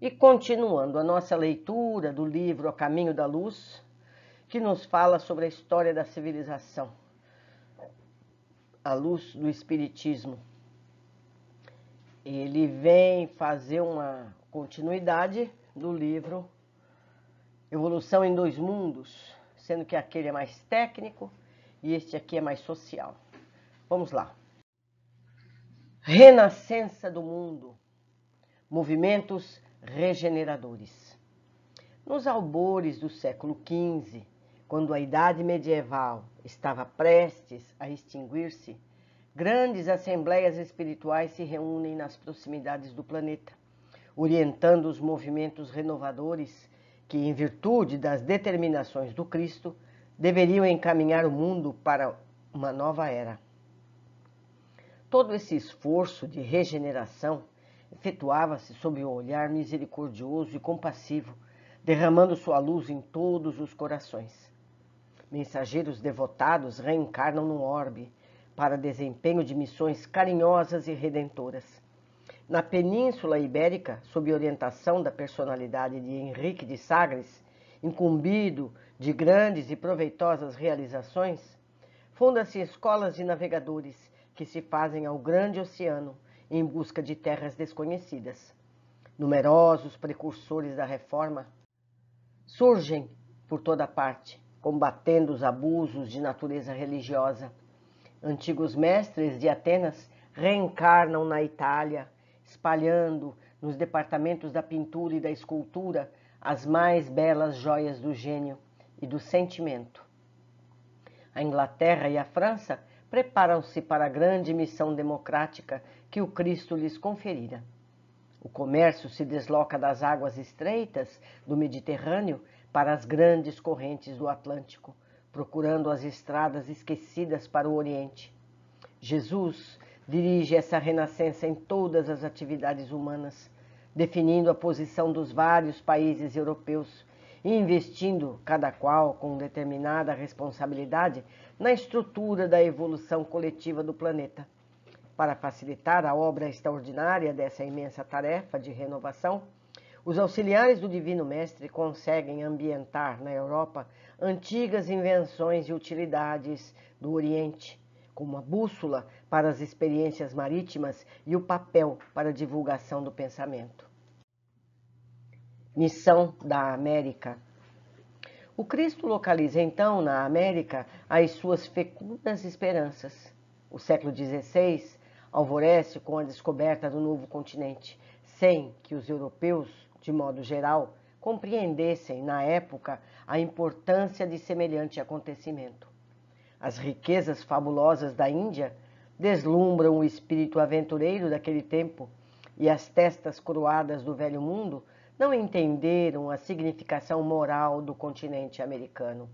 E continuando a nossa leitura do livro A Caminho da Luz, que nos fala sobre a história da civilização, a luz do Espiritismo. Ele vem fazer uma continuidade do livro Evolução em Dois Mundos, sendo que aquele é mais técnico e este aqui é mais social. Vamos lá. Renascença do mundo. Movimentos regeneradores. Nos albores do século XV, quando a Idade Medieval estava prestes a extinguir-se, grandes assembleias espirituais se reúnem nas proximidades do planeta, orientando os movimentos renovadores que, em virtude das determinações do Cristo, deveriam encaminhar o mundo para uma nova era. Todo esse esforço de regeneração efetuava-se sob o olhar misericordioso e compassivo, derramando sua luz em todos os corações. Mensageiros devotados reencarnam no orbe para desempenho de missões carinhosas e redentoras. Na Península Ibérica, sob orientação da personalidade de Henrique de Sagres, incumbido de grandes e proveitosas realizações, funda-se escolas de navegadores que se fazem ao grande oceano em busca de terras desconhecidas. Numerosos precursores da reforma surgem por toda parte, combatendo os abusos de natureza religiosa. Antigos mestres de Atenas reencarnam na Itália, espalhando nos departamentos da pintura e da escultura as mais belas joias do gênio e do sentimento. A Inglaterra e a França preparam-se para a grande missão democrática que o Cristo lhes conferira. O comércio se desloca das águas estreitas do Mediterrâneo para as grandes correntes do Atlântico, procurando as estradas esquecidas para o Oriente. Jesus dirige essa renascença em todas as atividades humanas, definindo a posição dos vários países europeus investindo, cada qual com determinada responsabilidade, na estrutura da evolução coletiva do planeta. Para facilitar a obra extraordinária dessa imensa tarefa de renovação, os auxiliares do Divino Mestre conseguem ambientar na Europa antigas invenções e utilidades do Oriente, como a bússola para as experiências marítimas e o papel para a divulgação do pensamento. Missão da América. O Cristo localiza então na América as suas fecundas esperanças. O século XVI alvorece com a descoberta do novo continente, sem que os europeus, de modo geral, compreendessem na época a importância de semelhante acontecimento. As riquezas fabulosas da Índia deslumbram o espírito aventureiro daquele tempo e as testas coroadas do velho mundo não entenderam a significação moral do continente americano.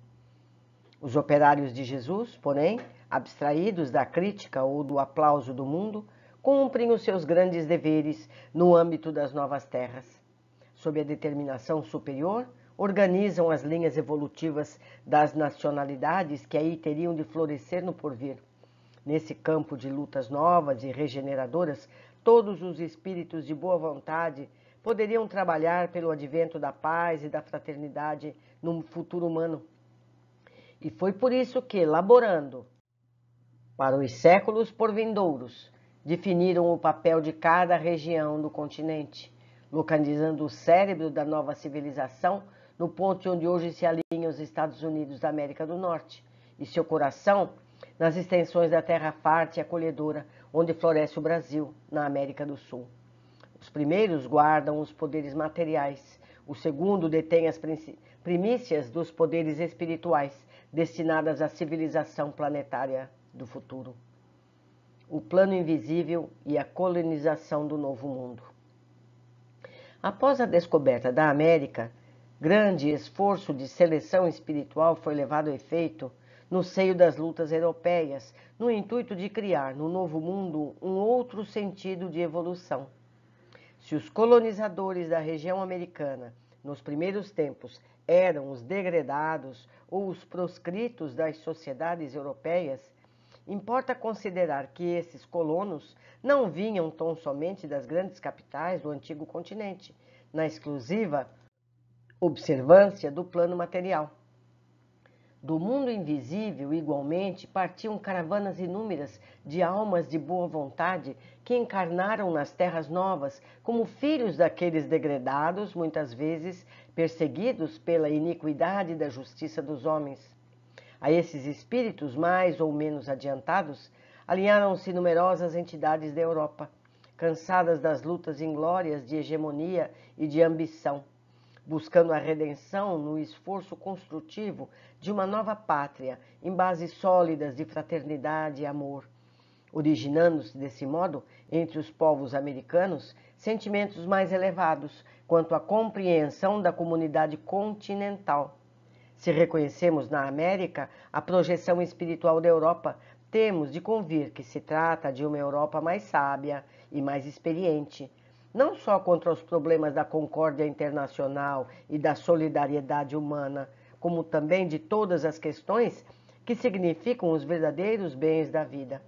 Os operários de Jesus, porém, abstraídos da crítica ou do aplauso do mundo, cumprem os seus grandes deveres no âmbito das novas terras. Sob a determinação superior, organizam as linhas evolutivas das nacionalidades que aí teriam de florescer no porvir. Nesse campo de lutas novas e regeneradoras, todos os espíritos de boa vontade poderiam trabalhar pelo advento da paz e da fraternidade no futuro humano e foi por isso que, laborando para os séculos por vindouros, definiram o papel de cada região do continente, localizando o cérebro da nova civilização no ponto onde hoje se alinham os Estados Unidos da América do Norte, e seu coração nas extensões da terra farte e acolhedora, onde floresce o Brasil, na América do Sul. Os primeiros guardam os poderes materiais, o segundo detém as primícias dos poderes espirituais, destinadas à civilização planetária do futuro. O plano invisível e a colonização do novo mundo. Após a descoberta da América, grande esforço de seleção espiritual foi levado a efeito no seio das lutas europeias, no intuito de criar no novo mundo um outro sentido de evolução. Se os colonizadores da região americana, nos primeiros tempos, eram os degredados ou os proscritos das sociedades europeias, importa considerar que esses colonos não vinham tão somente das grandes capitais do antigo continente, na exclusiva observância do plano material. Do mundo invisível, igualmente, partiam caravanas inúmeras de almas de boa vontade que encarnaram nas terras novas como filhos daqueles degredados, muitas vezes perseguidos pela iniquidade da justiça dos homens. A esses espíritos mais ou menos adiantados, alinharam-se numerosas entidades da Europa, cansadas das lutas inglórias de hegemonia e de ambição buscando a redenção no esforço construtivo de uma nova pátria em bases sólidas de fraternidade e amor, originando-se desse modo entre os povos americanos sentimentos mais elevados quanto à compreensão da comunidade continental. Se reconhecemos na América a projeção espiritual da Europa, temos de convir que se trata de uma Europa mais sábia e mais experiente não só contra os problemas da concórdia internacional e da solidariedade humana, como também de todas as questões que significam os verdadeiros bens da vida.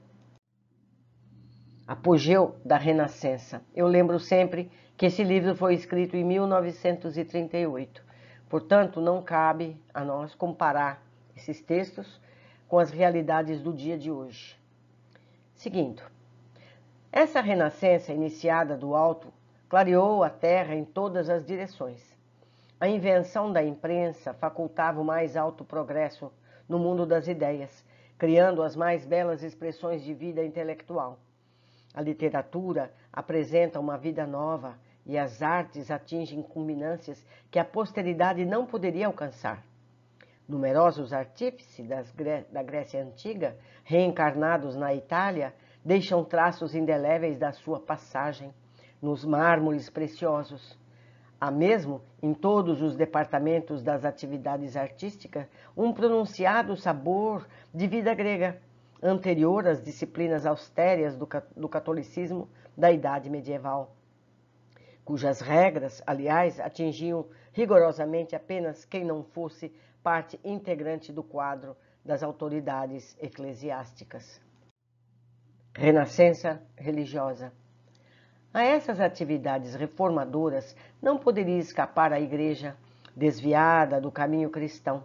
Apogeu da Renascença. Eu lembro sempre que esse livro foi escrito em 1938. Portanto, não cabe a nós comparar esses textos com as realidades do dia de hoje. Seguindo, essa renascença iniciada do alto clareou a terra em todas as direções. A invenção da imprensa facultava o mais alto progresso no mundo das ideias, criando as mais belas expressões de vida intelectual. A literatura apresenta uma vida nova e as artes atingem culminâncias que a posteridade não poderia alcançar. Numerosos artífices da Grécia Antiga, reencarnados na Itália, deixam traços indeléveis da sua passagem nos mármores preciosos. Há mesmo, em todos os departamentos das atividades artísticas, um pronunciado sabor de vida grega, anterior às disciplinas austéreas do, do catolicismo da Idade Medieval, cujas regras, aliás, atingiam rigorosamente apenas quem não fosse parte integrante do quadro das autoridades eclesiásticas. Renascença religiosa. A essas atividades reformadoras não poderia escapar a Igreja, desviada do caminho cristão.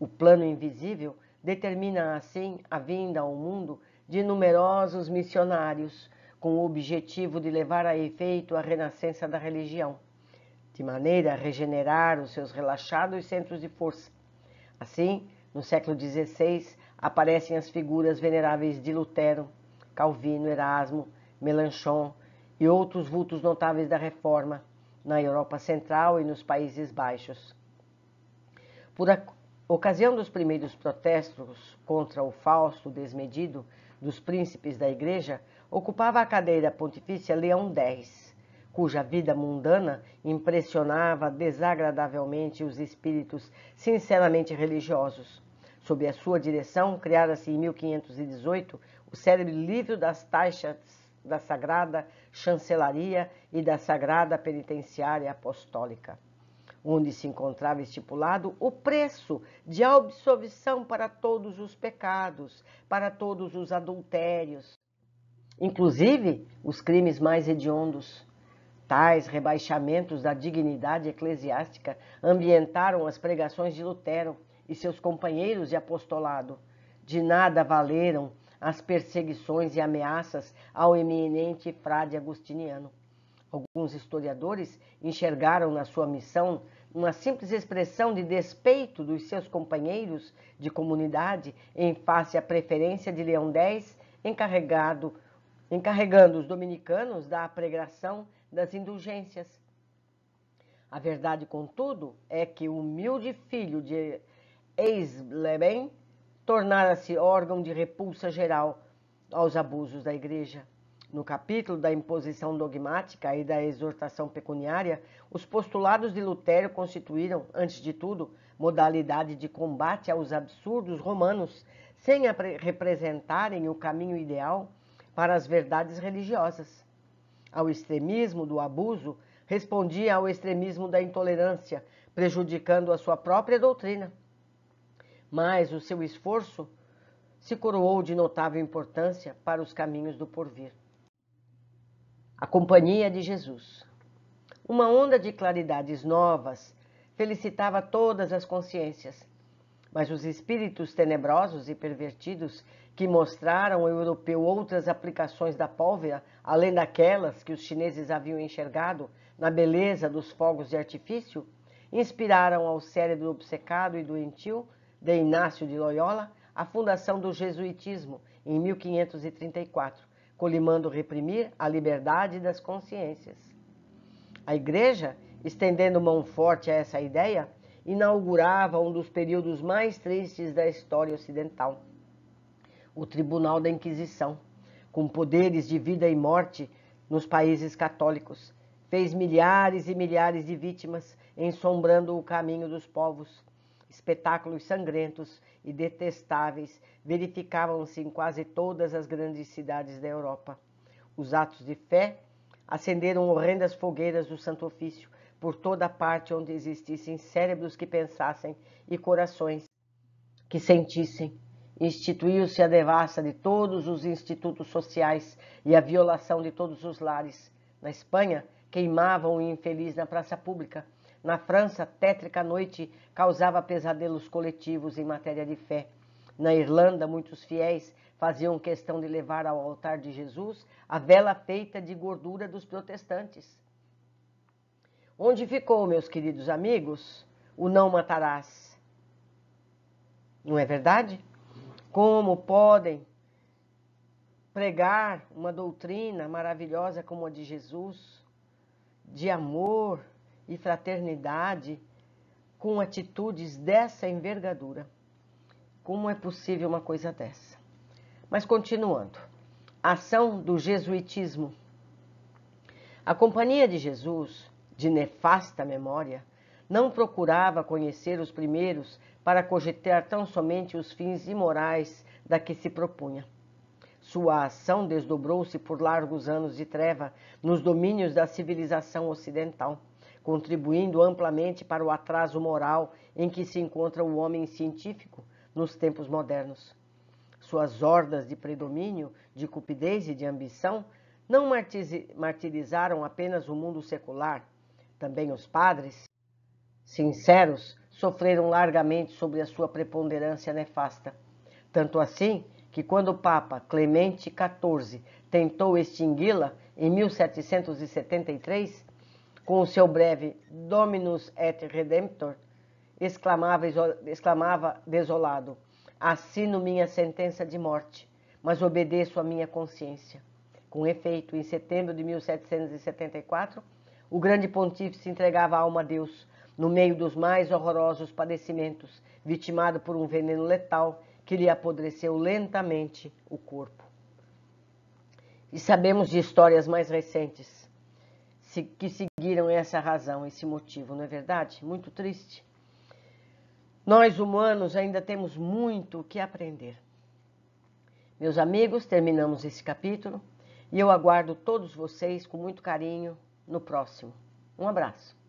O plano invisível determina assim a vinda ao mundo de numerosos missionários, com o objetivo de levar a efeito a renascença da religião, de maneira a regenerar os seus relaxados centros de força. Assim, no século XVI, aparecem as figuras veneráveis de Lutero, Calvino, Erasmo, Melanchon, e outros vultos notáveis da reforma na Europa Central e nos Países Baixos. Por ocasião dos primeiros protestos contra o falso desmedido dos príncipes da Igreja, ocupava a cadeira pontifícia Leão X, cuja vida mundana impressionava desagradavelmente os espíritos sinceramente religiosos. Sob a sua direção, criara-se em 1518 o célebre Livro das Taxas da Sagrada Chancelaria e da Sagrada Penitenciária Apostólica, onde se encontrava estipulado o preço de absolvição para todos os pecados, para todos os adultérios, inclusive os crimes mais hediondos. Tais rebaixamentos da dignidade eclesiástica ambientaram as pregações de Lutero e seus companheiros de apostolado. De nada valeram as perseguições e ameaças ao eminente frade agustiniano. Alguns historiadores enxergaram na sua missão uma simples expressão de despeito dos seus companheiros de comunidade em face à preferência de Leão X, encarregado, encarregando os dominicanos da pregação das indulgências. A verdade, contudo, é que o humilde filho de Eisleben tornara-se órgão de repulsa geral aos abusos da Igreja. No capítulo da imposição dogmática e da exortação pecuniária, os postulados de Lutero constituíram, antes de tudo, modalidade de combate aos absurdos romanos, sem representarem o caminho ideal para as verdades religiosas. Ao extremismo do abuso, respondia ao extremismo da intolerância, prejudicando a sua própria doutrina mas o seu esforço se coroou de notável importância para os caminhos do porvir. A Companhia de Jesus. Uma onda de claridades novas felicitava todas as consciências, mas os espíritos tenebrosos e pervertidos que mostraram ao europeu outras aplicações da pólvora, além daquelas que os chineses haviam enxergado na beleza dos fogos de artifício, inspiraram ao cérebro obcecado e doentio de Inácio de Loyola a fundação do jesuitismo em 1534, colimando reprimir a liberdade das consciências. A Igreja, estendendo mão forte a essa ideia, inaugurava um dos períodos mais tristes da história ocidental o Tribunal da Inquisição, com poderes de vida e morte nos países católicos. Fez milhares e milhares de vítimas, ensombrando o caminho dos povos. Espetáculos sangrentos e detestáveis verificavam-se em quase todas as grandes cidades da Europa. Os atos de fé acenderam horrendas fogueiras do Santo Ofício por toda parte onde existissem cérebros que pensassem e corações que sentissem instituiu-se a devassa de todos os institutos sociais e a violação de todos os lares. Na Espanha, queimavam o infeliz na praça pública. Na França, tétrica noite causava pesadelos coletivos em matéria de fé. Na Irlanda, muitos fiéis faziam questão de levar ao altar de Jesus a vela feita de gordura dos protestantes. Onde ficou, meus queridos amigos, o não matarás? Não é verdade? Como podem pregar uma doutrina maravilhosa como a de Jesus, de amor e fraternidade, com atitudes dessa envergadura? Como é possível uma coisa dessa? Mas continuando, ação do jesuitismo. A Companhia de Jesus, de nefasta memória, não procurava conhecer os primeiros para cogitar tão somente os fins imorais da que se propunha. Sua ação desdobrou-se por largos anos de treva nos domínios da civilização ocidental, contribuindo amplamente para o atraso moral em que se encontra o homem científico nos tempos modernos. Suas hordas de predomínio, de cupidez e de ambição não martirizaram apenas o mundo secular, também os padres, sinceros, sofreram largamente sobre a sua preponderância nefasta. Tanto assim que, quando o Papa Clemente XIV tentou extingui-la em 1773, com o seu breve Dominus et Redemptor, exclamava, exclamava desolado: Assino minha sentença de morte, mas obedeço à minha consciência. Com efeito, em setembro de 1774, o grande pontífice entregava a alma a Deus no meio dos mais horrorosos padecimentos, vitimado por um veneno letal que lhe apodreceu lentamente o corpo. E sabemos de histórias mais recentes que seguiram essa razão, esse motivo, não é verdade? Muito triste. Nós humanos ainda temos muito o que aprender. Meus amigos, terminamos esse capítulo e eu aguardo todos vocês com muito carinho no próximo. Um abraço.